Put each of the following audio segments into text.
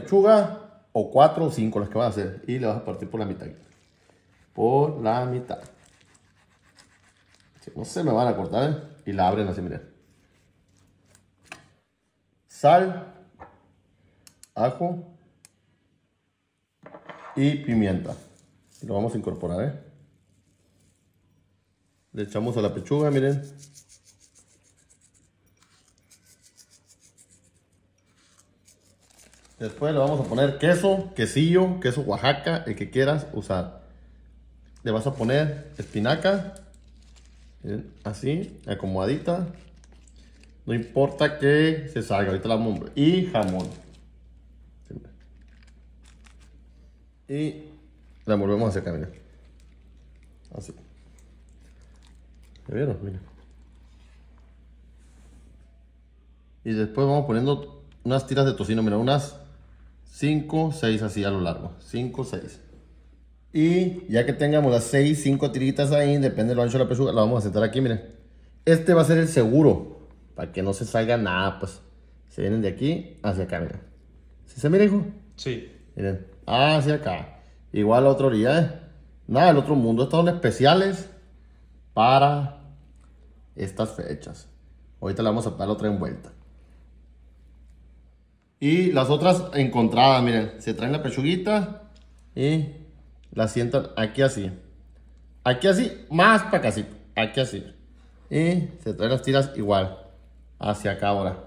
Pechuga o cuatro o cinco las que vas a hacer. Y le vas a partir por la mitad. Por la mitad. no se me van a cortar. ¿eh? Y la abren así, miren. Sal. Ajo. Y pimienta. Y lo vamos a incorporar, ¿eh? Le echamos a la pechuga, miren. Después le vamos a poner queso, quesillo, queso Oaxaca, el que quieras usar. Le vas a poner espinaca, así, acomodadita. No importa que se salga, ahorita la vamos Y jamón. Y la volvemos a secar, miren. Así. ¿Me vieron? Miren. Y después vamos poniendo unas tiras de tocino, mira, unas 5, 6 así a lo largo. 5, 6. Y ya que tengamos las 6, 5 tiritas ahí, depende de lo ancho de la pechuga, la vamos a sentar aquí, miren. Este va a ser el seguro, para que no se salga nada, pues. Se vienen de aquí hacia acá, miren. ¿Sí se mira, hijo? Sí. Miren, hacia acá. Igual la otra orilla, ¿eh? Nada del otro mundo. Estos son especiales para estas fechas. Ahorita le vamos a dar otra envuelta. Y las otras encontradas, miren, se traen la pechuguita y la sientan aquí así. Aquí así, más para acá, aquí así. Y se traen las tiras igual, hacia acá ahora.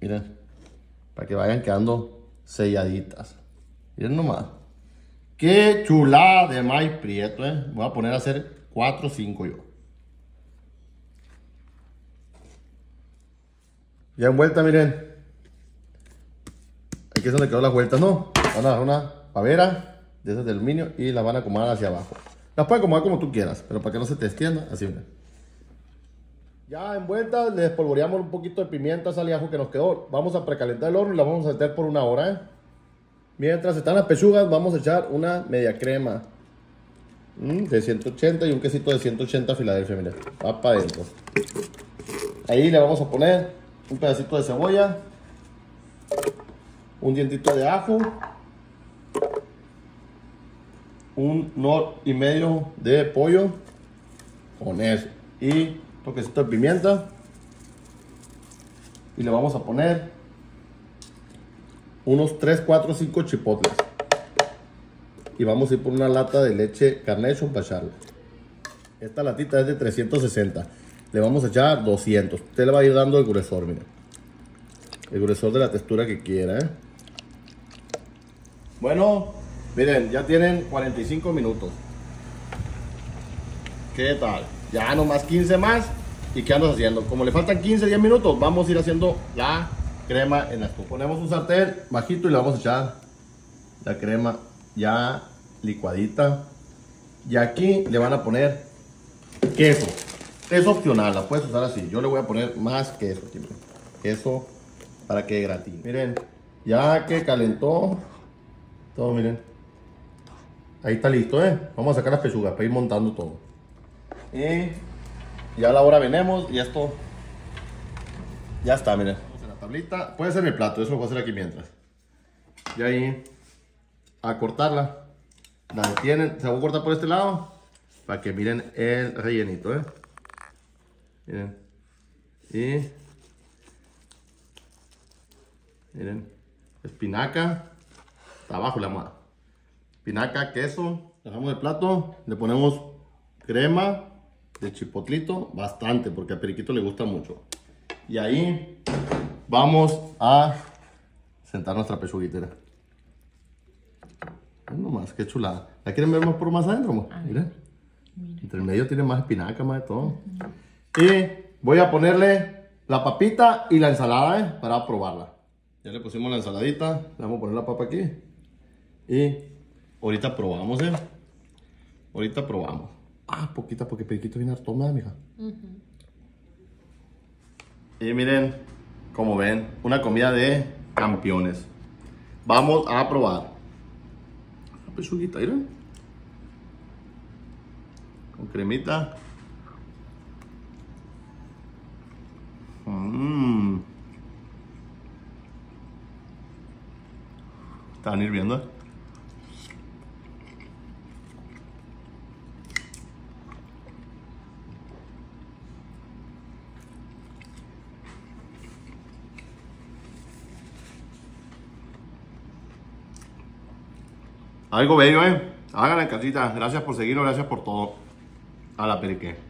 Miren, para que vayan quedando selladitas. Miren nomás. Qué chulada de maíz prieto, eh. Voy a poner a hacer 4 o 5 yo. Ya en vuelta, miren. Aquí es donde quedó las vueltas, ¿no? Van a dar una pavera de esas de aluminio y la van a acomodar hacia abajo. Las puedes acomodar como tú quieras, pero para que no se te extienda, así miren. Ya en vuelta le despolvoreamos un poquito de pimienta, sal y ajo que nos quedó. Vamos a precalentar el horno y la vamos a meter por una hora, ¿eh? Mientras están las pechugas, vamos a echar una media crema mm, de 180 y un quesito de 180 Filadelfia, miren. Va para adentro. Ahí le vamos a poner un pedacito de cebolla, un dientito de ajo, un nor y medio de pollo con eso y toquecito de pimienta. Y le vamos a poner unos 3, 4, 5 chipotles. Y vamos a ir por una lata de leche Carnation para echarle esta latita es de 360 le vamos a echar 200. Usted le va a ir dando el gruesor, miren. El gruesor de la textura que quiera, ¿eh? Bueno, miren, ya tienen 45 minutos. ¿Qué tal? Ya nomás 15 más. ¿Y qué andas haciendo? Como le faltan 15, 10 minutos, vamos a ir haciendo la crema en la estufa. Ponemos un sartén bajito y le vamos a echar la crema ya licuadita. Y aquí le van a poner queso. Es opcional, la puedes usar así. Yo le voy a poner más queso aquí, Queso para que gratine. Miren, ya que calentó todo, miren. Ahí está listo, ¿eh? Vamos a sacar las pechugas para ir montando todo. Y ya a la hora venemos y esto ya está, miren. la tablita. Puede ser el plato, eso lo voy a hacer aquí mientras. Y ahí a cortarla. La detienen, se va a cortar por este lado para que miren el rellenito, ¿eh? Miren. Y. Miren. Espinaca. abajo la moda. Espinaca, queso. Dejamos el plato. Le ponemos crema de chipotlito. Bastante, porque a Periquito le gusta mucho. Y ahí vamos a sentar nuestra pechuguitera. No más, qué chulada. ¿La quieren ver más por más adentro? Miren. Entre el medio tiene más espinaca, más de todo. Y voy a ponerle la papita y la ensalada ¿eh? para probarla. Ya le pusimos la ensaladita, le vamos a poner la papa aquí. Y ahorita probamos, ¿eh? Ahorita probamos. Ah, poquita porque Periquito viene harto más, mija. Y miren, como ven, una comida de campeones. Vamos a probar. La pechuguita, miren. Con cremita. Están hirviendo. Algo bello, ¿eh? Háganle casita. Gracias por seguirnos, gracias por todo. A la perique.